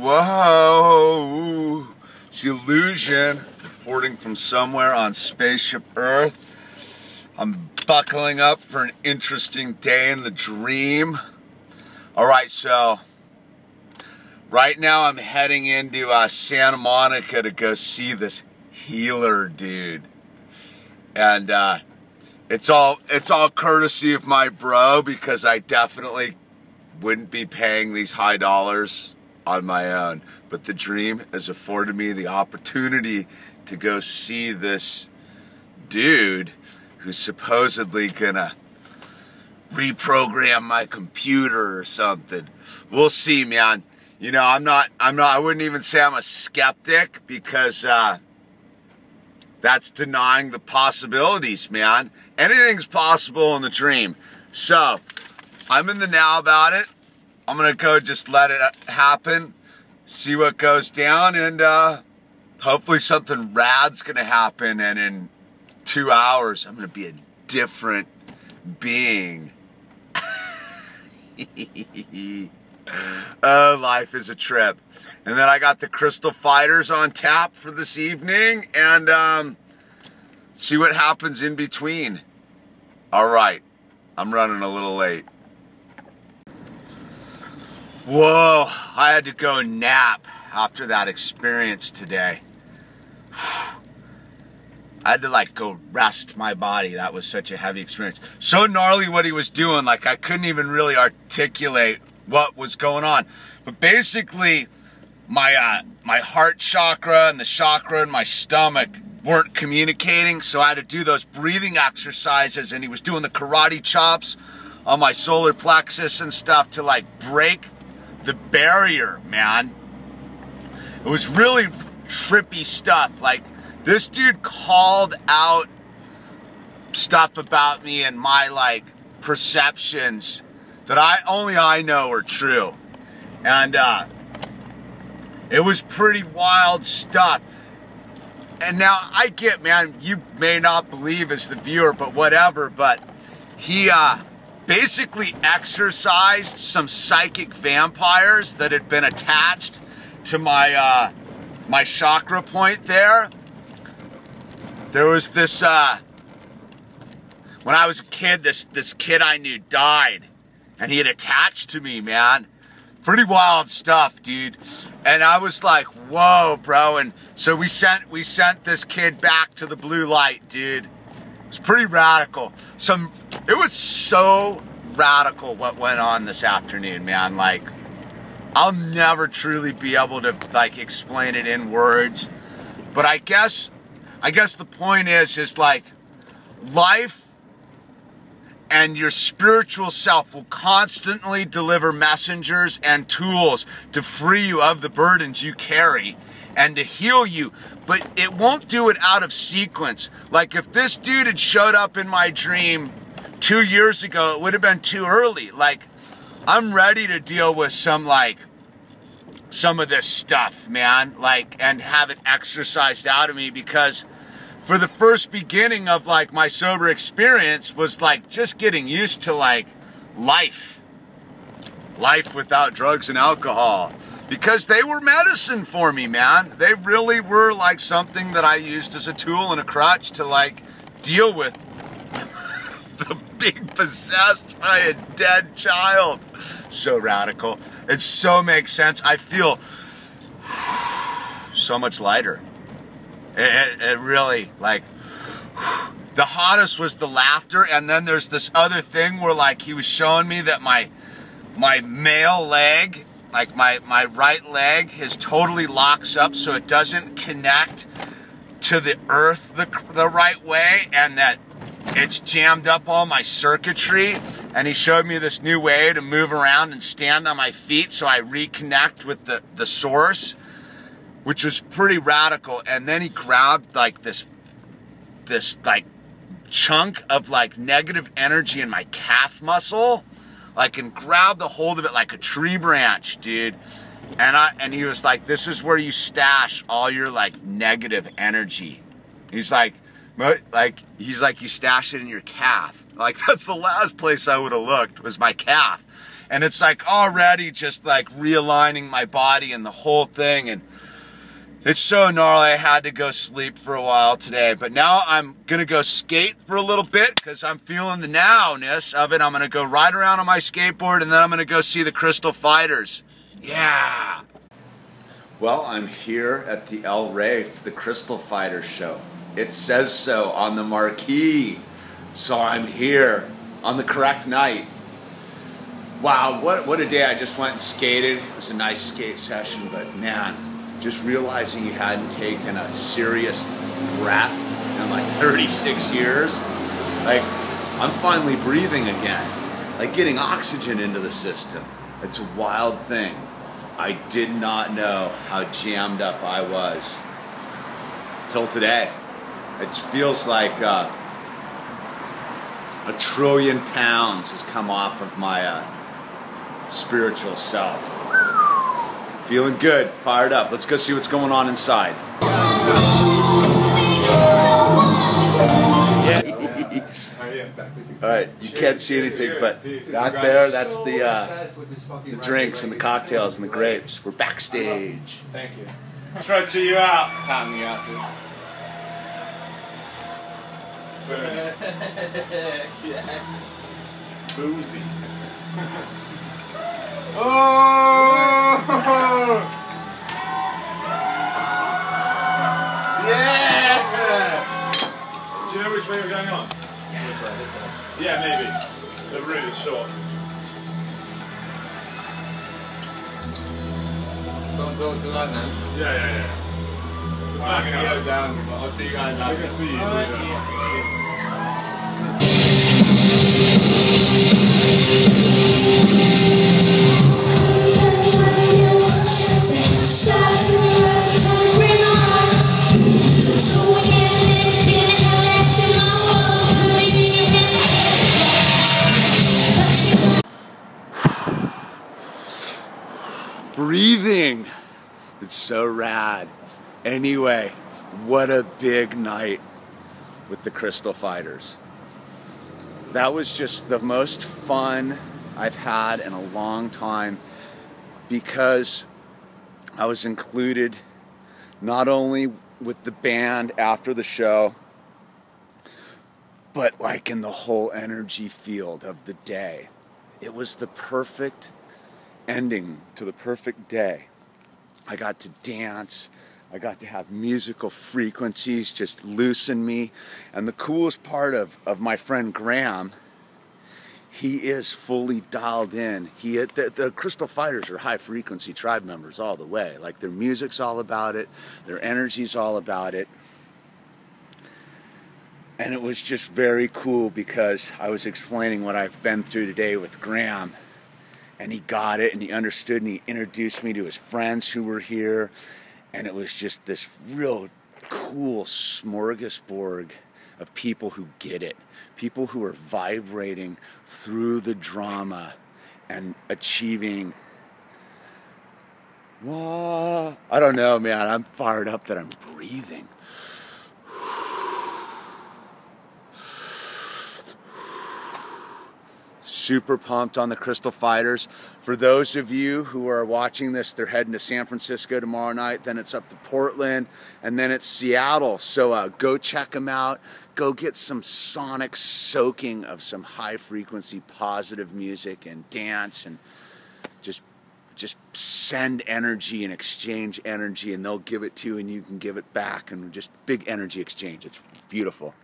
Whoa! It's the Illusion reporting from somewhere on Spaceship Earth. I'm buckling up for an interesting day in the dream. All right, so right now I'm heading into uh, Santa Monica to go see this healer dude, and uh, it's all it's all courtesy of my bro because I definitely wouldn't be paying these high dollars on my own. But the dream has afforded me the opportunity to go see this dude who's supposedly gonna reprogram my computer or something. We'll see, man. You know, I'm not, I'm not, I wouldn't even say I'm a skeptic because, uh, that's denying the possibilities, man. Anything's possible in the dream. So, I'm in the now about it. I'm gonna go just let it happen, see what goes down, and uh, hopefully something rad's gonna happen. And in two hours, I'm gonna be a different being. oh, life is a trip. And then I got the Crystal Fighters on tap for this evening, and um, see what happens in between. All right, I'm running a little late. Whoa, I had to go nap after that experience today. I had to like go rest my body. That was such a heavy experience. So gnarly what he was doing, like I couldn't even really articulate what was going on. But basically, my uh, my heart chakra and the chakra in my stomach weren't communicating, so I had to do those breathing exercises, and he was doing the karate chops on my solar plexus and stuff to like break the barrier, man. It was really trippy stuff. Like, this dude called out stuff about me and my, like, perceptions that I only I know are true. And, uh, it was pretty wild stuff. And now I get, man, you may not believe as the viewer, but whatever, but he, uh, basically exorcised some psychic vampires that had been attached to my uh, my chakra point there. There was this uh, when I was a kid, this this kid I knew died, and he had attached to me, man. Pretty wild stuff, dude. And I was like, "Whoa, bro!" And so we sent we sent this kid back to the blue light, dude. It's pretty radical. Some it was so radical what went on this afternoon, man. Like I'll never truly be able to like explain it in words. But I guess I guess the point is is like life and your spiritual self will constantly deliver messengers and tools to free you of the burdens you carry and to heal you, but it won't do it out of sequence. Like if this dude had showed up in my dream two years ago, it would have been too early. Like, I'm ready to deal with some, like, some of this stuff, man, like, and have it exercised out of me because for the first beginning of, like, my sober experience was, like, just getting used to, like, life. Life without drugs and alcohol because they were medicine for me, man. They really were like something that I used as a tool and a crutch to like deal with the being possessed by a dead child. So radical. It so makes sense. I feel so much lighter. It, it, it really like the hottest was the laughter, and then there's this other thing where like he was showing me that my my male leg like my, my right leg is totally locks up so it doesn't connect to the earth the, the right way and that it's jammed up all my circuitry. And he showed me this new way to move around and stand on my feet so I reconnect with the, the source which was pretty radical. And then he grabbed like this this like chunk of like negative energy in my calf muscle like and grabbed the hold of it like a tree branch, dude. And I and he was like, "This is where you stash all your like negative energy." He's like, like he's like, you stash it in your calf. Like that's the last place I would have looked was my calf. And it's like already just like realigning my body and the whole thing. And it's so gnarly. I had to go sleep for a while today, but now I'm gonna go skate for a little bit because I'm feeling the nowness of it. I'm gonna go ride around on my skateboard and then I'm gonna go see the Crystal Fighters. Yeah. Well, I'm here at the El Rey for the Crystal Fighter show. It says so on the marquee. So I'm here on the correct night. Wow, what, what a day. I just went and skated. It was a nice skate session, but man, just realizing you hadn't taken a serious breath in like 36 years. Like, I'm finally breathing again. Like getting oxygen into the system. It's a wild thing. I did not know how jammed up I was till today. It feels like uh, a trillion pounds has come off of my uh, spiritual self. Feeling good, fired up. Let's go see what's going on inside. All right, you can't see anything, but back there, that's the uh, the drinks and the cocktails and the grapes. We're backstage. Thank you. Stretching you out. Pound me out too. Sir. yes. Boozy. oh! Yeah! Do you know which way we're going on? Yeah, maybe. The route is short. Someone talk to that man. Yeah, yeah, yeah. I'm gonna go down, but I'll see you guys I after. can see you. yeah. Breathing. It's so rad. Anyway, what a big night with the Crystal Fighters. That was just the most fun I've had in a long time because I was included not only with the band after the show, but like in the whole energy field of the day. It was the perfect ending to the perfect day. I got to dance. I got to have musical frequencies just loosen me. And the coolest part of, of my friend Graham, he is fully dialed in. He uh, the, the Crystal Fighters are high frequency tribe members all the way. Like their music's all about it, their energy's all about it. And it was just very cool because I was explaining what I've been through today with Graham and he got it and he understood and he introduced me to his friends who were here and it was just this real cool smorgasbord of people who get it people who are vibrating through the drama and achieving Wah. I don't know, man. I'm fired up that I'm breathing. Super pumped on the Crystal Fighters. For those of you who are watching this, they're heading to San Francisco tomorrow night. Then it's up to Portland, and then it's Seattle. So uh, go check them out. Go get some sonic soaking of some high frequency positive music and dance and just just send energy and exchange energy and they'll give it to you and you can give it back and just big energy exchange it's beautiful